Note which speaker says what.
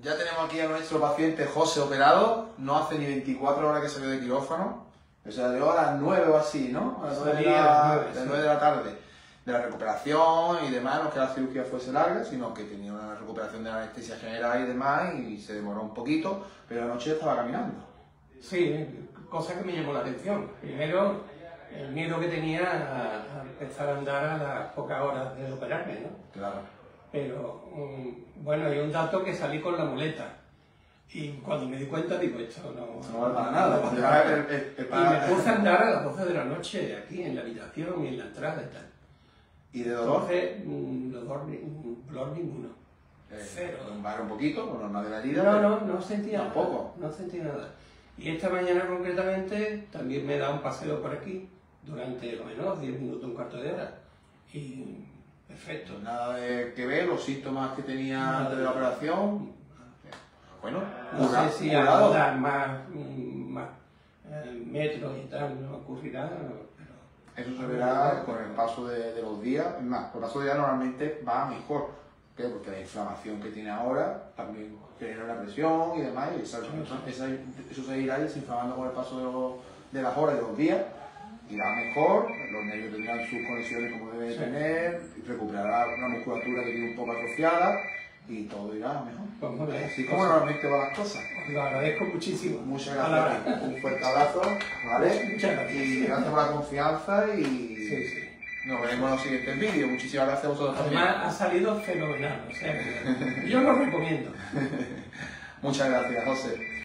Speaker 1: Ya tenemos aquí a nuestro paciente José operado, no hace ni 24 horas que salió de quirófano, o sea, a las 9 o así, ¿no? A las 9 de la,
Speaker 2: las nueve,
Speaker 1: las
Speaker 2: sí.
Speaker 1: 9 de la tarde. De la recuperación y demás, no es que la cirugía fuese larga, sino que tenía una recuperación de la anestesia general y demás, y se demoró un poquito, pero anoche estaba caminando.
Speaker 2: Sí, cosa que me llamó la atención. Primero, el miedo que tenía a empezar a andar a las pocas horas de operarme, ¿no?
Speaker 1: Claro.
Speaker 2: Pero, mm, bueno, hay un dato que salí con la muleta. Y cuando me di cuenta, digo, esto no,
Speaker 1: No vale para nada.
Speaker 2: no para
Speaker 1: el-
Speaker 2: nada.
Speaker 1: el- el-
Speaker 2: Y me puse a andar a las 12 de la noche aquí en la habitación y en la entrada y tal.
Speaker 1: ¿Y de dolor?
Speaker 2: Entonces, mm, dolor, ni- dolor ninguno.
Speaker 1: Eh,
Speaker 2: Cero.
Speaker 1: lumbar un poquito, bueno, no de la herida.
Speaker 2: No, no, no sentí nada.
Speaker 1: Tampoco.
Speaker 2: No sentí nada. Y esta mañana concretamente también me he dado un paseo por aquí durante lo menos 10 minutos, un cuarto de hora. Y perfecto.
Speaker 1: Nada de que ver, los síntomas que tenía
Speaker 2: Nada
Speaker 1: antes de la operación. Bueno,
Speaker 2: No sé si
Speaker 1: curado.
Speaker 2: dar más, mm, más eh, metros y tal no ocurrirá, pero...
Speaker 1: Eso se verá con el paso de, de los días. Es más, con el paso de días normalmente va mejor. Porque la inflamación que tiene ahora también genera una presión y demás. Y esa- esa- eso se irá desinflamando con el paso de, los- de las horas y de los días. Irá mejor, los nervios tendrán sus conexiones como deben de
Speaker 2: Sí.
Speaker 1: tener, recuperará una musculatura que tiene un poco atrofiada y todo irá mejor.
Speaker 2: Pues bien.
Speaker 1: Así como normalmente van las cosas.
Speaker 2: Os lo agradezco muchísimo.
Speaker 1: Muchas gracias. Un fuerte abrazo, ¿vale?
Speaker 2: Muchas gracias.
Speaker 1: Y gracias por la confianza y
Speaker 2: Sí, sí.
Speaker 1: nos veremos en los siguientes vídeos. Muchísimas gracias a vosotros también.
Speaker 2: Además ha salido fenomenal, o sea yo lo recomiendo.
Speaker 1: Muchas gracias, José.